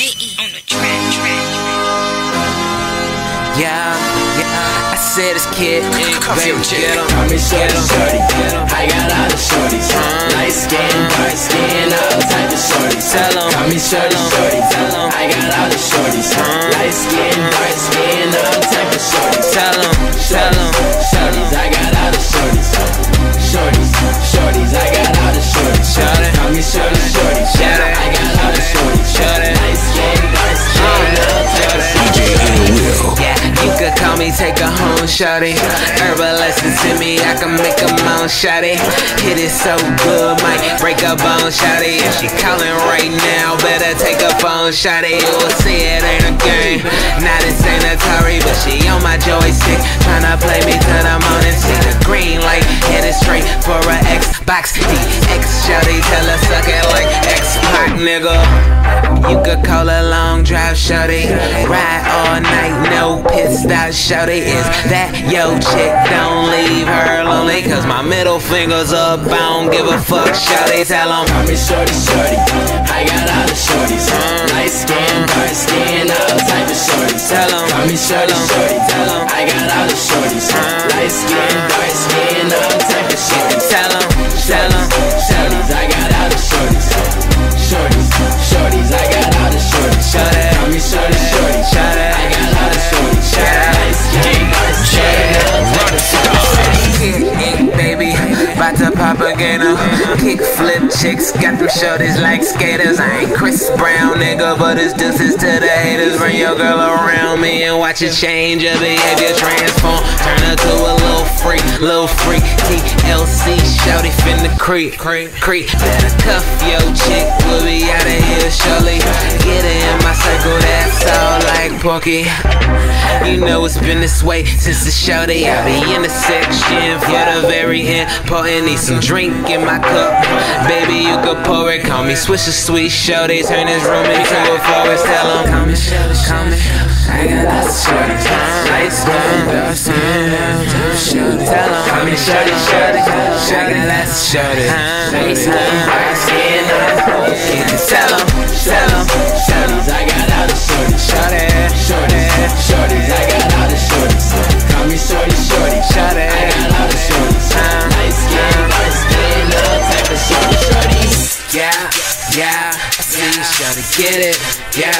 on the track, track, Yeah, yeah, I said it's kid, baby, get em, Call me shorty, get 'em, shorty. get 'em. I got all the shorties. Uh. Light skin, dark skin, all type of shorties. Tell 'em, Call me shorty, tell 'em, shorty. tell 'em. I got all the shorties. Uh. Light skin, shawty. Herbal lessons to me, I can make a moan shawty. Hit it so good, might break a bone shawty. If she calling right now, better take a phone shawty. You will see it ain't a game. Not a sanitary, but she on my joystick. Tryna play me to the morning. See the green light, hit it straight for a Xbox. The X shawty, tell her suck it like nigga. You could call a long drive, shawty. Ride all night, no pit stop, shawty. Is that yo chick? Don't leave her lonely, cause my middle finger's up. I don't give a fuck, shawty. Tell 'em. Call me shorty, shorty. I got all the shorties. Mm. Light skin, dark skin, all type of shorties. Tell 'em, Call me shorty, shorty. tell 'em. I got all the shorties. Mm. Light skin, dark skin, Gainer. Kick flip chicks. Got them shorties like skaters. I ain't Chris Brown, nigga, but it's deuces to the haters. Bring your girl around me and watch it change your behavior. Transform. Turn her to a little freak. Little freak. TLC. Shouty finna creep. Creep. Creep. Better cuff your chick. We'll be out of here shortly. Get her in my circle. That's all like Porky. You know it's been this way since the show. They I be in the section for the very important. Need some drink in my cup, baby. You could pour it. Call me Swish a sweet show. They turn this room into a forest. Tell 'em, call me, call me. I got lots of shorties. Light skin, dark skin. Tell 'em, call me shorty, shorty. I got lots of shorties. Light skin, dark skin. Yeah, I see you try to get it. Yeah,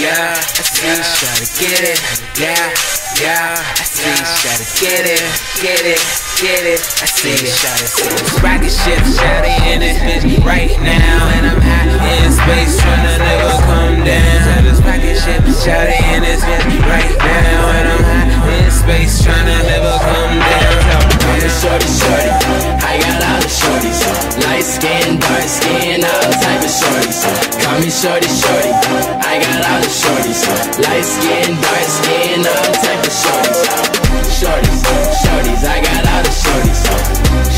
yeah, I see you try to get it. Yeah, yeah, I see you try to get it, get it, get it. I see you try to see this rocket ship shouty in this bitch right now, and I'm high in space trying to never come down. Shorty, shorty. I got all the shorties. Light skin, dark skin, all type of shorties. Shorties, shorties, I got all the shorties.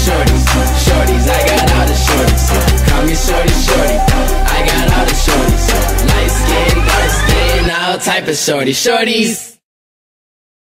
Shorties, shorties, I got all the shorties. Call me shorty, shorty. I got all the shorties. Light skin, dark skin, all type of shorties. Shorties.